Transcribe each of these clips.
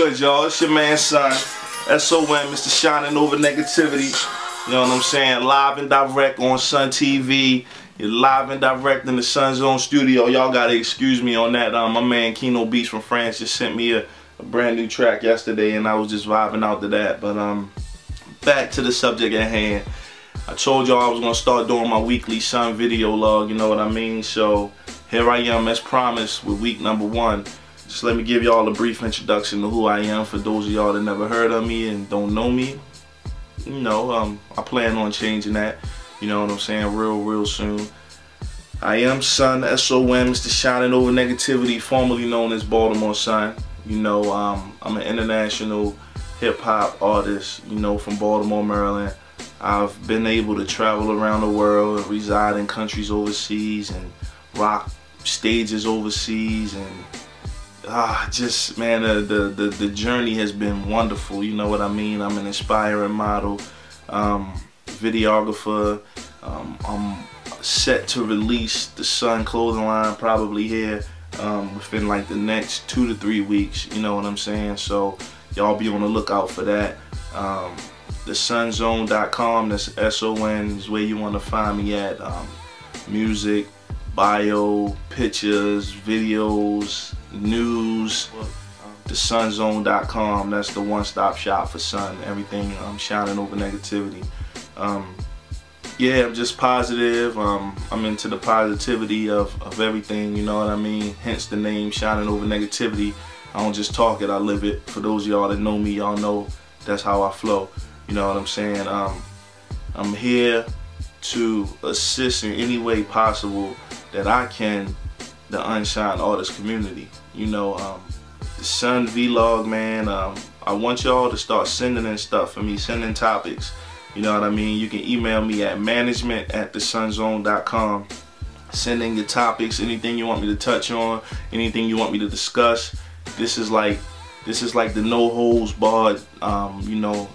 good, y'all? It's your man, son. SON, Mr. Shining Over Negativity. You know what I'm saying? Live and direct on Son TV. You're live and direct in the Son Zone studio. Y'all gotta excuse me on that. Um, my man Keno Beats from France just sent me a, a brand new track yesterday, and I was just vibing out to that. But um, back to the subject at hand. I told y'all I was gonna start doing my weekly Son video log. You know what I mean? So here I am, as promised, with week number one. Just let me give y'all a brief introduction to who I am for those of y'all that never heard of me and don't know me. You know, um, I plan on changing that. You know what I'm saying? Real, real soon. I am Son, S-O-N, Mr. Shining Over Negativity, formerly known as Baltimore Son. You know, um, I'm an international hip-hop artist, you know, from Baltimore, Maryland. I've been able to travel around the world, and reside in countries overseas, and rock stages overseas, and ah, just man, uh, the, the the journey has been wonderful. You know what I mean? I'm an inspiring model, um, videographer. Um, I'm set to release the Son clothing line probably here um, within like the next two to three weeks. You know what I'm saying? So y'all be on the lookout for that. Um, the sonzone.com, that's S-O-N, is where you want to find me at. Um, music, bio, pictures, videos, news. TheSonZone.com, that's the one-stop shop for Son. Everything um, shining over negativity. Um, yeah, I'm just positive. Um, I'm into the positivity of, of everything, you know what I mean? Hence the name Shining Over Negativity. I don't just talk it, I live it. For those of y'all that know me, y'all know that's how I flow. You know what I'm saying? Um, I'm here to assist in any way possible that I can the Unshine Artist community. You know, um, the Son Vlog, man, um, I want y'all to start sending in stuff for me, sending topics. You know what I mean? You can email me at management at thesonzone.com. Sending your topics, anything you want me to touch on, anything you want me to discuss. This is like, this is like the no holds barred, um, you know,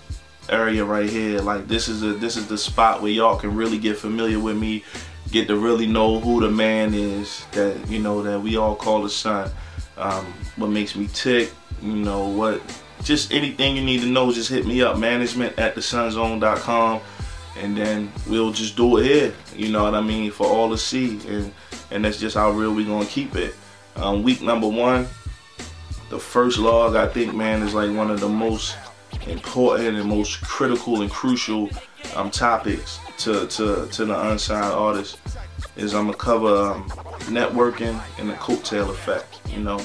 area right here. Like this is a this is the spot where y'all can really get familiar with me, get to really know who the man is that you know that we all call the son. Um, what makes me tick, you know what, just anything you need to know, just hit me up. Management at thesonzone.com, and then we'll just do it here. You know what I mean for all to see, and and that's just how real we gonna keep it. Um, week number one, the first log I think man is like one of the most important and most critical and crucial um, topics to, to, to the unsigned artist is I'm gonna cover um, networking and the coattail effect. You know,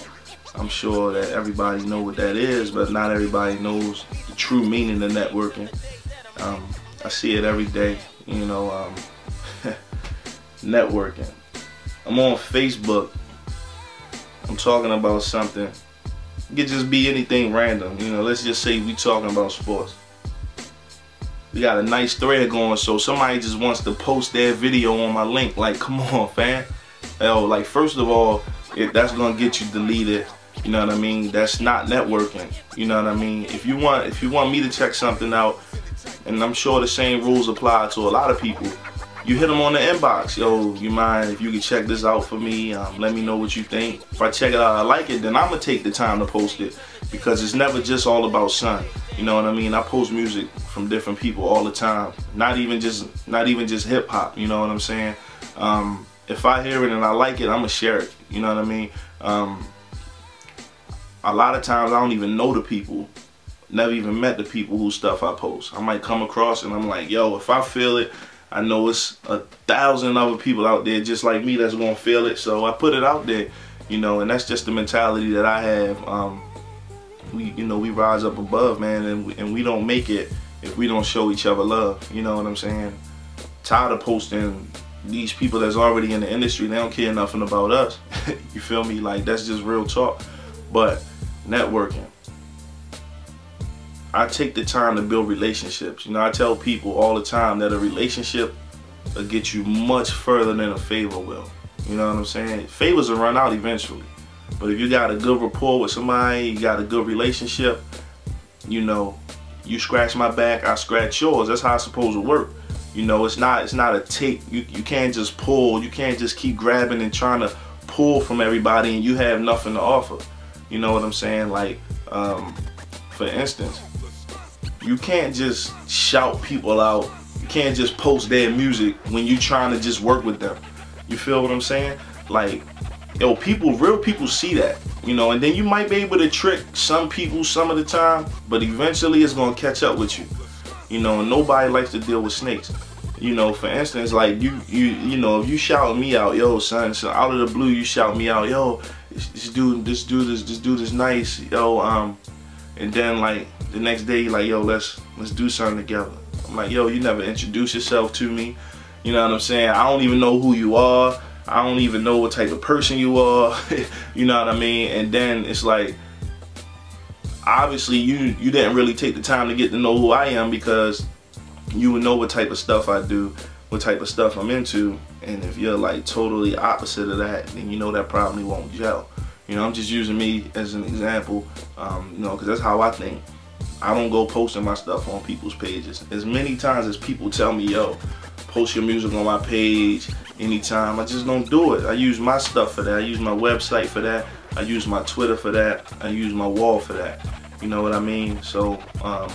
I'm sure that everybody know what that is, but not everybody knows the true meaning of networking. Um, I see it every day. You know, um, networking. I'm on Facebook. I'm talking about something it could just be anything random. You know, let's just say we talking about sports. We got a nice thread going, so somebody just wants to post their video on my link. Like, come on, fam. Yo, like, first of all, if that's gonna get you deleted, you know what I mean? That's not networking. You know what I mean? If you want, if you want me to check something out, and I'm sure the same rules apply to a lot of people you hit them on the inbox. Yo, you mind if you can check this out for me? Um, let me know what you think. If I check it out, I like it, then I'm gonna take the time to post it because it's never just all about Son. You know what I mean? I post music from different people all the time. Not even just not even just hip hop. You know what I'm saying? Um, if I hear it and I like it, I'm gonna share it. You know what I mean? Um, a lot of times I don't even know the people never even met the people whose stuff I post. I might come across and I'm like, yo, if I feel it, I know it's a thousand other people out there just like me that's gonna feel it. So I put it out there, you know, and that's just the mentality that I have. Um, we, you know, we rise up above, man, and we, and we don't make it if we don't show each other love. You know what I'm saying? Tired of posting these people that's already in the industry. They don't care nothing about us. you feel me? Like that's just real talk. But networking I take the time to build relationships. You know, I tell people all the time that a relationship will get you much further than a favor will. You know what I'm saying? Favors will run out eventually. But if you got a good rapport with somebody, you got a good relationship, you know, you scratch my back, I scratch yours. That's how it's supposed to work. You know, it's not it's not a take. You you can't just pull. You can't just keep grabbing and trying to pull from everybody and you have nothing to offer. You know what I'm saying? Like Um, for instance, you can't just shout people out. You can't just post their music when you trying to just work with them. You feel what I'm saying? Like, yo, people, real people see that, you know, and then you might be able to trick some people some of the time, but eventually it's gonna catch up with you. You know, nobody likes to deal with snakes. You know, for instance, like you, you, you know, if you shout me out, yo, son, so out of the blue, you shout me out, yo, this dude, this dude is, this dude is nice, yo, um, and then like the next day, like, yo, let's let's do something together. I'm like, yo, you never introduce yourself to me. You know what I'm saying? I don't even know who you are. I don't even know what type of person you are. you know what I mean? And then it's like, obviously you you didn't really take the time to get to know who I am because you would know what type of stuff I do, what type of stuff I'm into. And if you're like totally opposite of that, then you know that probably won't gel. You know, I'm just using me as an example, um, you know, because that's how I think. I don't go posting my stuff on people's pages. As many times as people tell me, yo, post your music on my page anytime, I just don't do it. I use my stuff for that. I use my website for that. I use my Twitter for that. I use my wall for that. You know what I mean? So, um,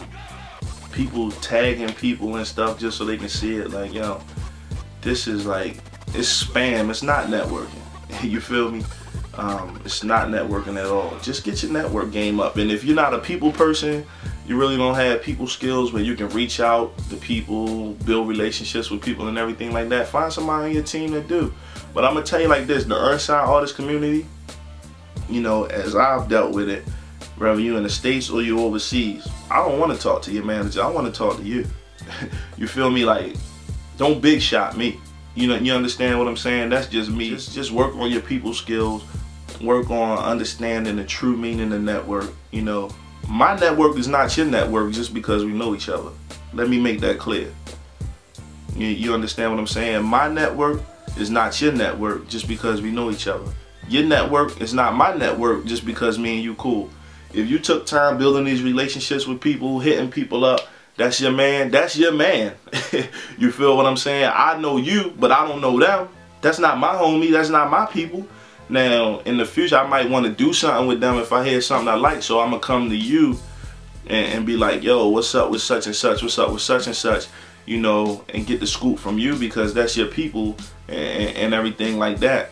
people tagging people and stuff just so they can see it, like, yo, this is like, it's spam. It's not networking. you feel me? Um, it's not networking at all. Just get your network game up. And if you're not a people person, you really don't have people skills where you can reach out to people, build relationships with people and everything like that, find somebody on your team that do. But I'm gonna tell you like this, the Earthside artist community, you know, as I've dealt with it, whether you're in the States or you're overseas, I don't wanna talk to your manager, I wanna talk to you. you feel me? Like, don't big shot me. You know, you understand what I'm saying? That's just me. Just, just work on your people skills, work on understanding the true meaning of network. You know, my network is not your network just because we know each other. Let me make that clear. You, you understand what I'm saying? My network is not your network just because we know each other. Your network is not my network just because me and you cool. If you took time building these relationships with people, hitting people up, that's your man, that's your man. you feel what I'm saying? I know you, but I don't know them. That's not my homie, that's not my people. Now, in the future, I might want to do something with them if I hear something I like. So I'm going to come to you and, and, be like, yo, what's up with such and such? What's up with such and such? You know, and get the scoop from you because that's your people and, and everything like that.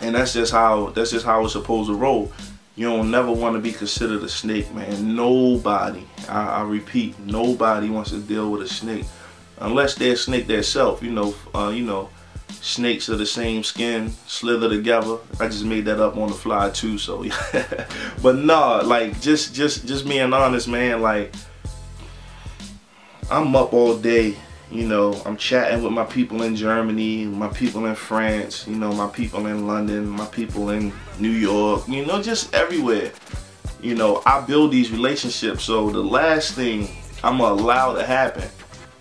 And that's just how that's just how it's supposed to roll. You don't never want to be considered a snake, man. Nobody, I, I repeat, nobody wants to deal with a snake unless they're a snake themselves. You know, uh, you know, snakes of the same skin slither together. I just made that up on the fly too, so yeah. but nah, like just just just being honest, man, like I'm up all day, you know, I'm chatting with my people in Germany, my people in France, you know, my people in London, my people in New York, you know, just everywhere. You know, I build these relationships, so the last thing I'm gonna allow to happen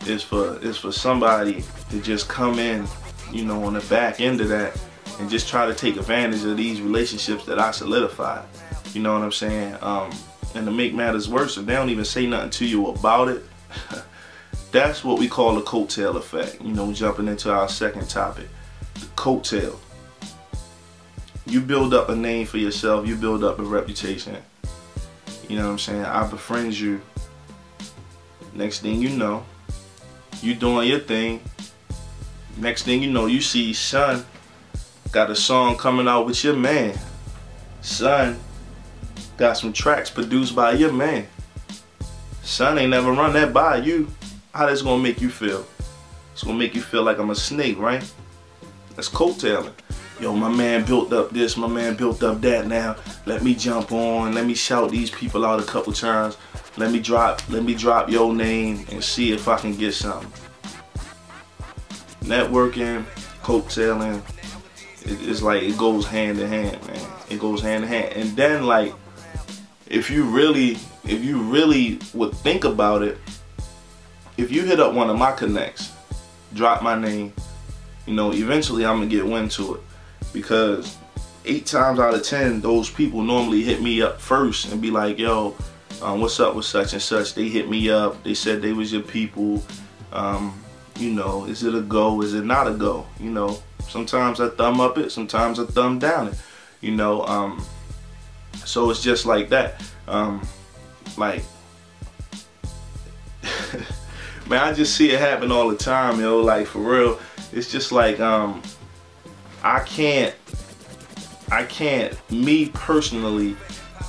is for is for somebody to just come in you know, on the back end of that and just try to take advantage of these relationships that I solidified. You know what I'm saying? Um, and to make matters worse, if they don't even say nothing to you about it, that's what we call the coattail effect. You know, jumping into our second topic, the coattail. You build up a name for yourself, you build up a reputation. You know what I'm saying? I befriend you. Next thing you know, you doing your thing, Next thing you know, you see Son got a song coming out with your man. Son got some tracks produced by your man. Son ain't never run that by you. How that's gonna make you feel? It's gonna make you feel like I'm a snake, right? That's coattailing. Yo, my man built up this, my man built up that now. Let me jump on, let me shout these people out a couple times. Let me drop, let me drop your name and see if I can get something networking, coattailing, it, it's like it goes hand in hand, man. It goes hand in hand. And then like, if you really, if you really would think about it, if you hit up one of my connects, drop my name, you know, eventually I'm gonna get wind to it because eight times out of ten, those people normally hit me up first and be like, yo, um, what's up with such and such? They hit me up. They said they was your people. Um, you know, is it a go? Is it not a go? You know, sometimes I thumb up it, sometimes I thumb down it. You know, um, so it's just like that. Um, like, man, I just see it happen all the time, yo. Like for real, it's just like um, I can't, I can't, me personally,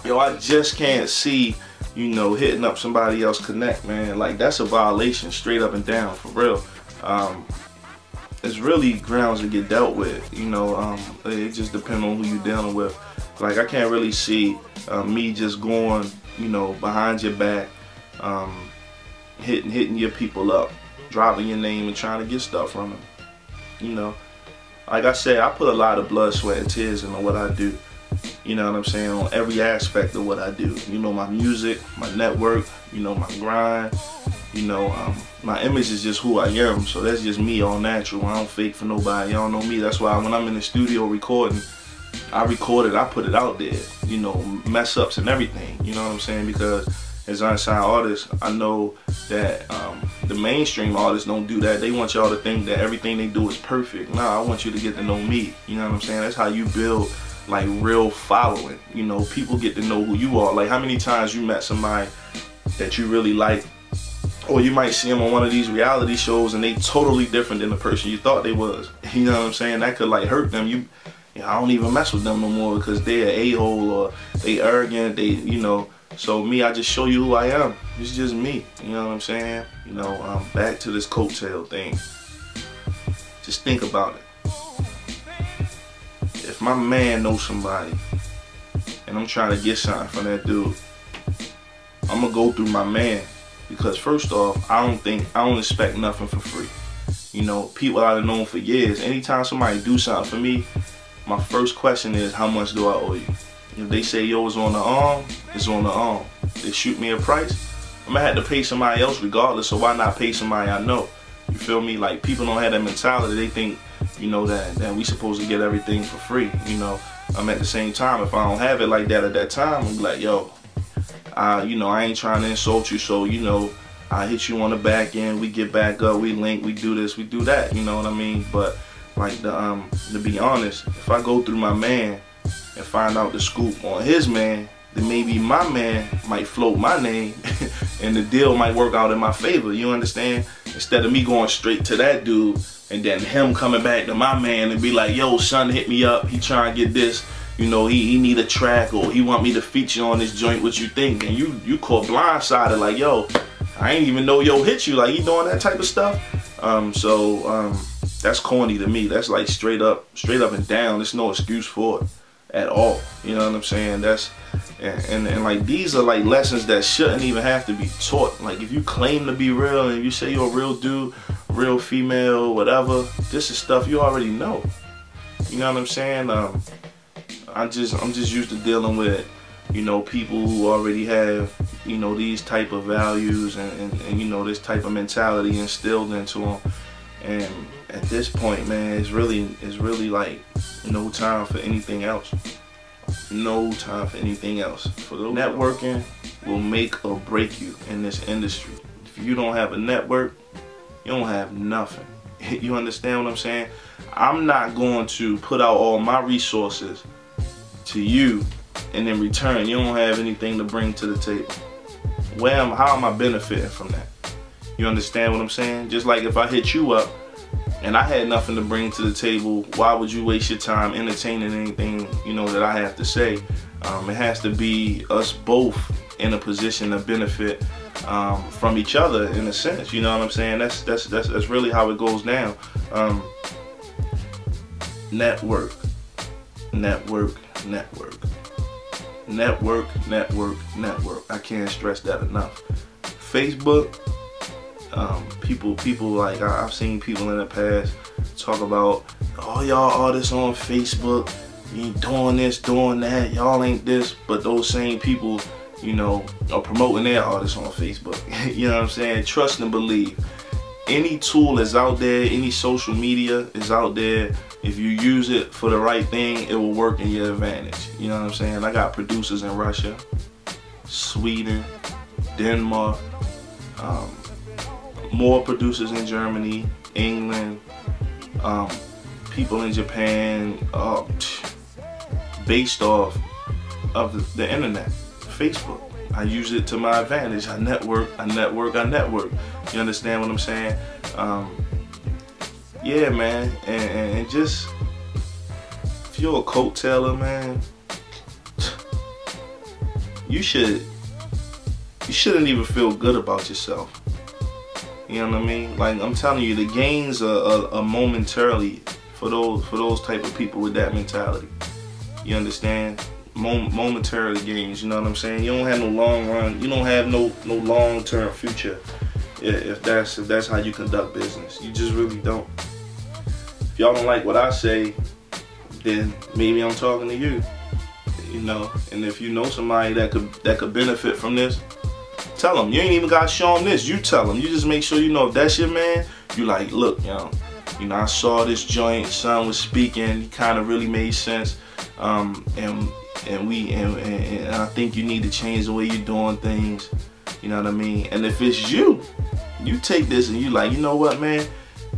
yo, I just can't see, you know, hitting up somebody else connect, man. Like that's a violation, straight up and down, for real. Um, it's really grounds to get dealt with, you know. Um, it just depends on who you're dealing with. Like I can't really see uh, me just going, you know, behind your back, um, hitting hitting your people up, dropping your name and trying to get stuff from them. You know, like I said, I put a lot of blood, sweat, and tears into what I do. You know what I'm saying? On every aspect of what I do. You know, my music, my network, you know, my grind. You know, um, my image is just who I am. So that's just me, all natural. I don't fake for nobody. Y'all know me. That's why when I'm in the studio recording, I record it, I put it out there. You know, mess ups and everything. You know what I'm saying? Because as unsigned artists, I know that um, the mainstream artists don't do that. They want y'all to think that everything they do is perfect. Nah, I want you to get to know me. You know what I'm saying? That's how you build like real following. You know, people get to know who you are. Like how many times you met somebody that you really like or you might see them on one of these reality shows and they totally different than the person you thought they was. You know what I'm saying? That could like hurt them. You, you know, I don't even mess with them no more because they're a-hole or they arrogant. They, you know. So me, I just show you who I am. It's just me. You know what I'm saying? You know, um, back to this coattail thing. Just think about it. If my man knows somebody and I'm trying to get something from that dude, I'm gonna go through my man because first off, I don't think I don't expect nothing for free. You know, people I've known for years. Anytime somebody do something for me, my first question is, how much do I owe you? If they say yo it's on the arm, it's on the arm. They shoot me a price, I'm gonna have to pay somebody else regardless. So why not pay somebody I know? You feel me? Like people don't have that mentality. They think, you know, that that we supposed to get everything for free. You know, I'm at the same time. If I don't have it like that at that time, I'm like, yo, you know, I ain't trying to insult you, so you know, I hit you on the back end, we get back up, we link, we do this, we do that, you know what I mean? But like the um to be honest, if I go through my man and find out the scoop on his man, then maybe my man might float my name and the deal might work out in my favor, you understand? Instead of me going straight to that dude and then him coming back to my man and be like, yo, son hit me up, he trying to get this you know, he, he need a track or he want me to feature on this joint, what you think? And you you caught blindsided like, yo, I ain't even know yo hit you. Like, he doing that type of stuff. Um, so um, that's corny to me. That's like straight up, straight up and down. There's no excuse for it at all. You know what I'm saying? That's and, and, and, like these are like lessons that shouldn't even have to be taught. Like if you claim to be real and you say you're a real dude, real female, whatever, this is stuff you already know. You know what I'm saying? Um, I just I'm just used to dealing with you know people who already have you know these type of values and, and, and, you know this type of mentality instilled into them and at this point man it's really it's really like no time for anything else. No time for anything else. For the networking will make or break you in this industry. If you don't have a network you don't have nothing. You understand what I'm saying? I'm not going to put out all my resources to you and in return you don't have anything to bring to the table. Where am, how am I benefiting from that? You understand what I'm saying? Just like if I hit you up and I had nothing to bring to the table, why would you waste your time entertaining anything, you know, that I have to say? Um, it has to be us both in a position to benefit um, from each other in a sense. You know what I'm saying? That's that's that's, that's really how it goes down. Um, network, network, network. Network, network, network. I can't stress that enough. Facebook, um, people, people like I, have seen people in the past talk about, oh y'all artists on Facebook, you doing this, doing that, y'all ain't this, but those same people, you know, are promoting their artists on Facebook. you know what I'm saying? Trust and believe. Any tool is out there, any social media is out there if you use it for the right thing, it will work in your advantage. You know what I'm saying? I got producers in Russia, Sweden, Denmark, um, more producers in Germany, England, um, people in Japan, uh, based off of the, internet, Facebook. I use it to my advantage. I network, I network, I network. You understand what I'm saying? Um, yeah, man, and, and, and just if you're a coat tailor, man, you should you shouldn't even feel good about yourself. You know what I mean? Like I'm telling you, the gains are, are, are momentarily for those for those type of people with that mentality. You understand? Mom momentarily gains. You know what I'm saying? You don't have no long run. You don't have no no long term future. If that's if that's how you conduct business, you just really don't. Y'all don't like what I say, then maybe I'm talking to you. You know, and if you know somebody that could that could benefit from this, tell them. You ain't even got to show them this. You tell them. You just make sure you know if that's your man. You like, look, you know, you know, I saw this joint. Son was speaking. Kind of really made sense. Um, and and we and, and, and I think you need to change the way you're doing things. You know what I mean? And if it's you, you take this and you like, you know what, man?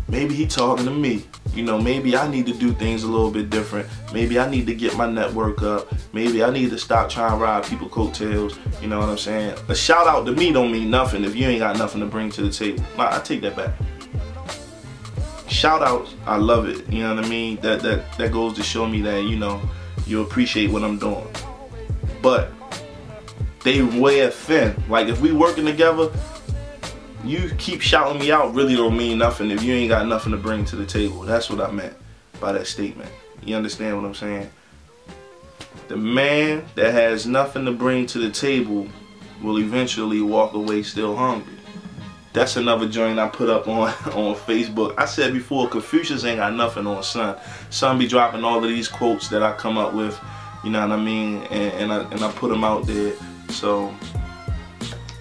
Maybe he talking to me. You know, maybe I need to do things a little bit different. Maybe I need to get my network up. Maybe I need to stop trying to ride people coattails. You know what I'm saying? A shout out to me don't mean nothing if you ain't got nothing to bring to the table. I take that back. Shout outs, I love it. You know what I mean? That that that goes to show me that, you know, you appreciate what I'm doing. But they wear thin. Like if we working together, you keep shouting me out really don't mean nothing if you ain't got nothing to bring to the table. That's what I meant by that statement. You understand what I'm saying? The man that has nothing to bring to the table will eventually walk away still hungry. That's another joint I put up on, on Facebook. I said before, Confucius ain't got nothing on Son. Son be dropping all of these quotes that I come up with, you know what I mean? And, and, I, and I put them out there. So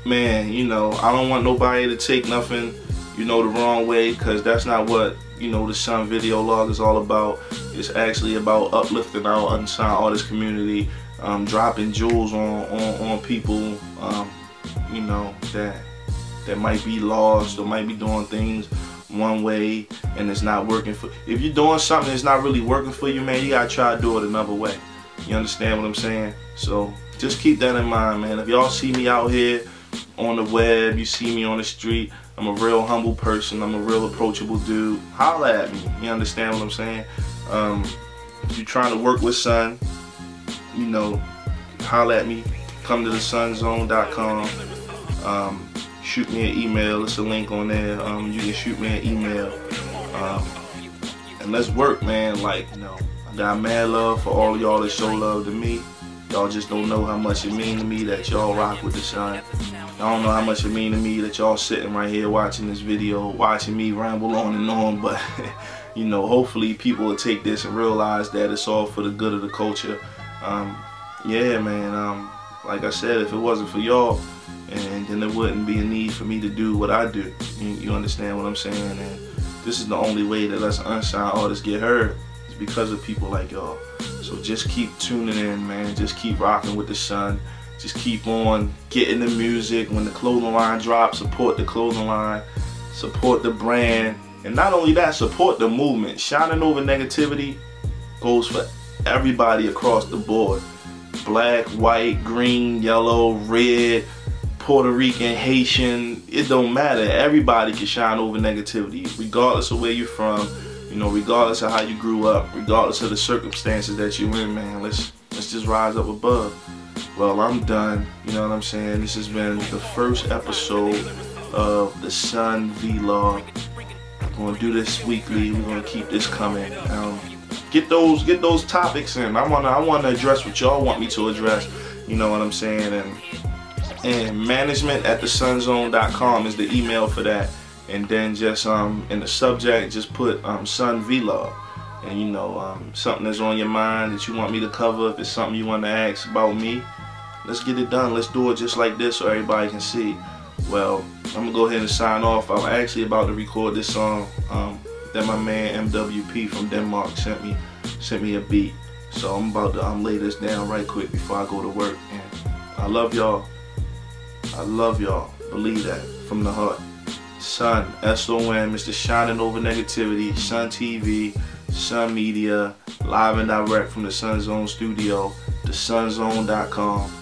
man, you know, I don't want nobody to take nothing, you know, the wrong way because that's not what, you know, the Son Video Log is all about. It's actually about uplifting our unsigned artist community, um, dropping jewels on, on, on people, um, you know, that that might be lost or might be doing things one way and it's not working for if you're doing something that's not really working for you man you gotta try to do it another way. You understand what i'm saying? So just keep that in mind man. If y'all see me out here on the web, you see me on the street, I'm a real humble person. I'm a real approachable dude. Holla at me. You understand what I'm saying? Um, if you're trying to work with Son, you know, holla at me. Come to the sonzone.com. Um, shoot me an email. It's a link on there. Um, you can shoot me an email. Um, and let's work, man. Like, you know, I got mad love for all y'all that show love to me. Y'all just don't know how much it mean to me that y'all rock with the Son. Y'all don't know how much it mean to me that y'all sitting right here watching this video, watching me ramble on and on, but you know, hopefully people will take this and realize that it's all for the good of the culture. Um, yeah, man, um, like I said, if it wasn't for y'all, and then there wouldn't be a need for me to do what I do. You, understand what I'm saying? And this is the only way that us unsigned artists get heard is because of people like y'all. So just keep tuning in, man. Just keep rocking with the Son. Just keep on getting the music. When the clothing line drops, support the clothing line. Support the brand. And not only that, support the movement. Shining over negativity goes for everybody across the board. Black, white, green, yellow, red, Puerto Rican, Haitian, it don't matter. Everybody can shine over negativity, regardless of where you're from you know, regardless of how you grew up, regardless of the circumstances that you're in, man, let's let's just rise up above. Well, I'm done. You know what I'm saying? This has been the first episode of the Sun Vlog. We're gonna do this weekly. We're gonna keep this coming. Um, get those get those topics in. I wanna I wanna address what y'all want me to address. You know what I'm saying? And and management at thesonzone.com is the email for that and then just um, in the subject just put um, Son Vlog and you know um, something that's on your mind that you want me to cover if it's something you want to ask about me let's get it done. Let's do it just like this so everybody can see. Well I'm gonna go ahead and sign off. I'm actually about to record this song um, that my man MWP from Denmark sent me sent me a beat. So I'm about to um, lay this down right quick before I go to work. And I love y'all. I love y'all. Believe that from the heart. Son, S-O-N, Mr. Shining Over Negativity, Son TV, Son Media, live and direct from the Son Zone studio, thesonzone.com.